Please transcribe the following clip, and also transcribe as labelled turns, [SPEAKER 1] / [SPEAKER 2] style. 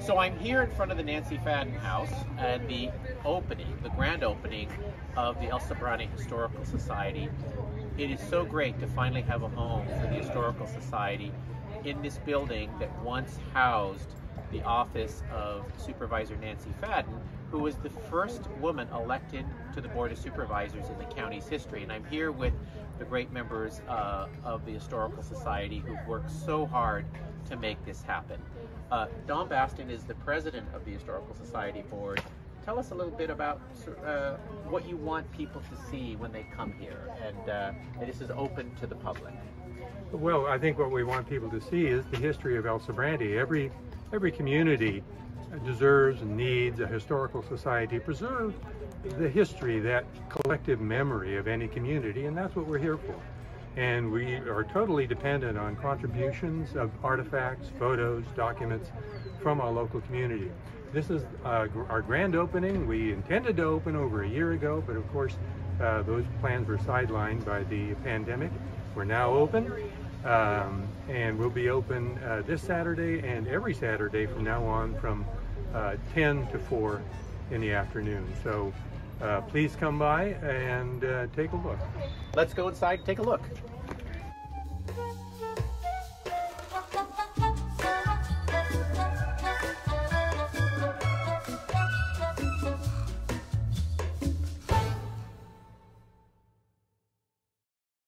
[SPEAKER 1] So I'm here in front of the Nancy Fahden House and the opening, the grand opening of the El Sobrante Historical Society. It is so great to finally have a home for the Historical Society in this building that once housed the office of Supervisor Nancy Fahden, who was the first woman elected to the Board of Supervisors in the county's history. And I'm here with the great members uh, of the Historical Society who've worked so hard to make this happen. Uh, Don Baston is the president of the Historical Society Board. Tell us a little bit about uh, what you want people to see when they come here, and, uh, this is open to the public.
[SPEAKER 2] Well, I think what we want people to see is the history of El Sobrante. Every every community deserves and needs a historical society preserve the history, that collective memory of any community, and that's what we're here for. And we are totally dependent on contributions of artifacts, photos, documents from our local community. This is uh, our grand opening. We intended to open over a year ago, but of course, uh, those plans were sidelined by the pandemic. We're now open. Um, and we'll be open uh, this Saturday and every Saturday from now on from uh, 10 to 4 in the afternoon. So uh, please come by and uh, take a look.
[SPEAKER 1] Let's go inside and take a look.